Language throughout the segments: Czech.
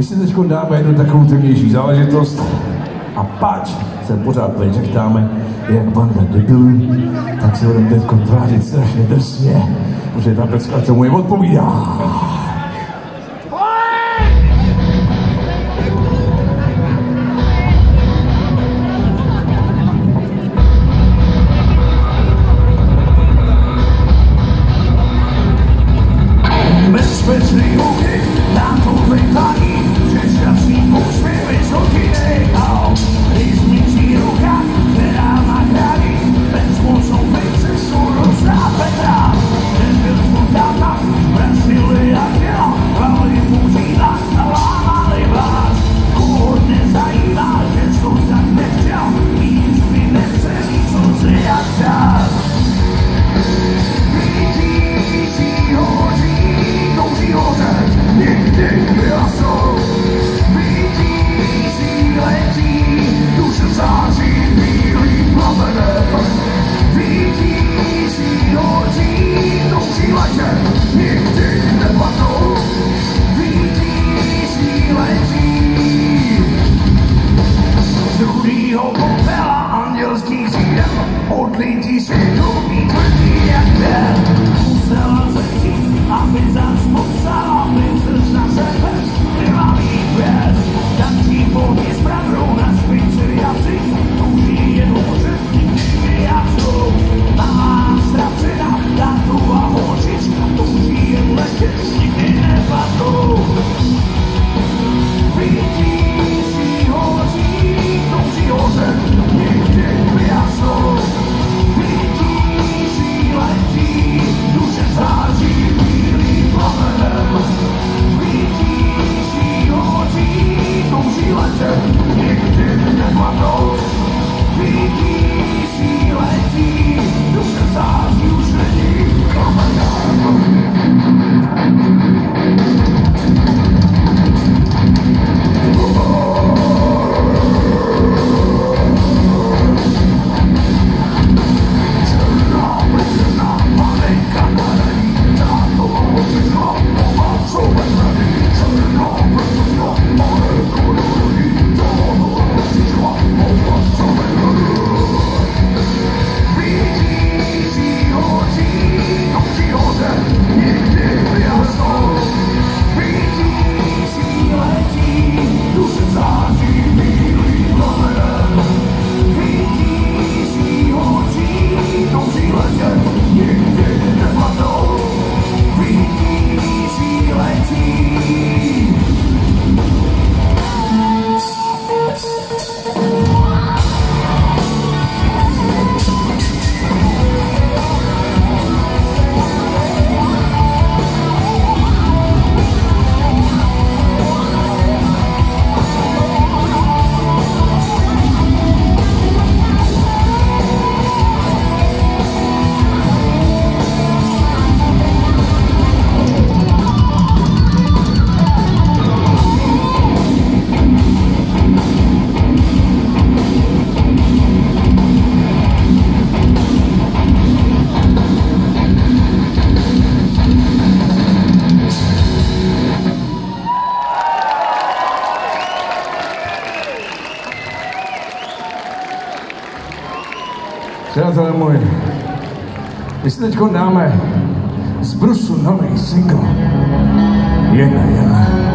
My si teď dáme jednu takovou temnější záležitost a pač se pořád tady řechtáme, jak banda debilů, tak se budeme teď trávit strašně drsně, protože ta pecka tomu je odpovídá. Přátelé moji, my si teďko dáme z Brusu nový single. Jena jen.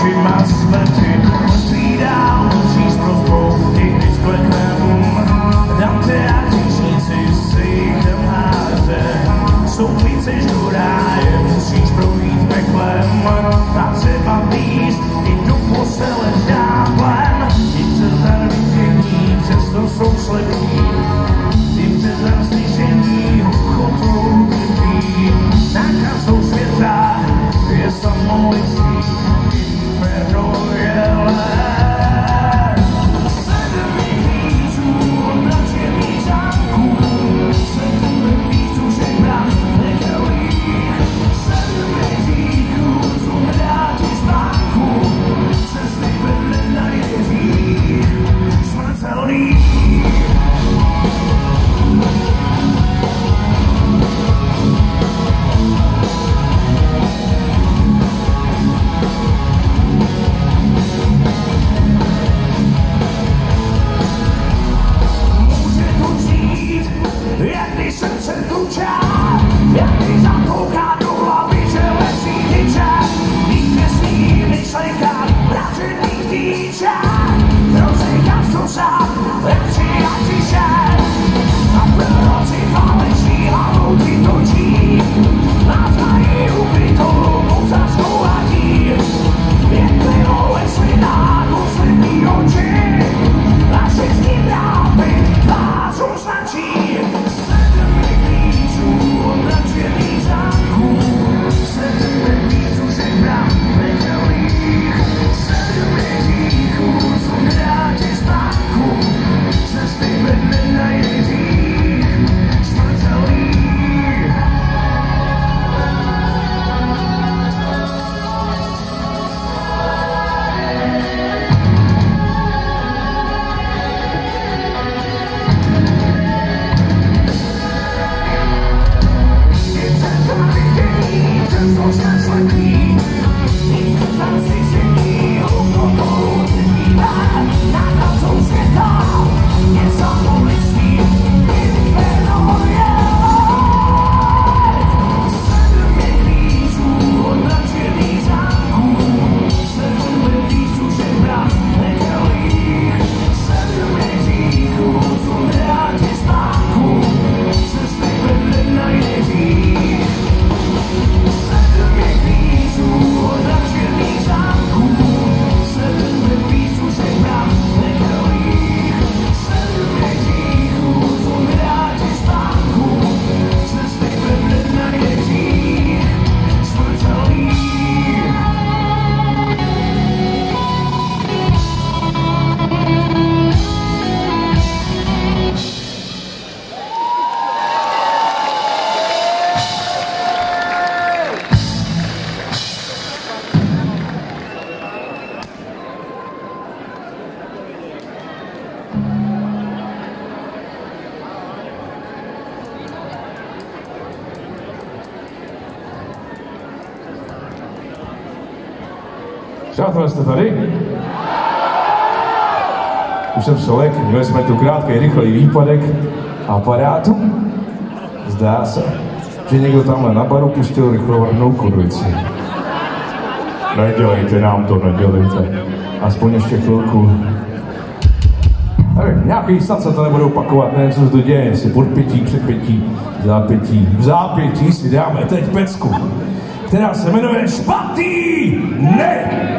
Smetty, my Smetty. Přátelé, jste tady? Už jsem solek, měli jsme tu krátký, rychlý výpadek aparátu. Zdá se, že někdo tamhle na baru pustil rychlou hrnou konvici. Nedělejte nám to, nedělejte. Aspoň ještě chvilku. Nevím, nějaký snad se to nebudou opakovat, ne, co se to děje, jestli podpětí, předpětí, zápětí. V zápětí si dáme teď pecku, která se jmenuje Špatný ne!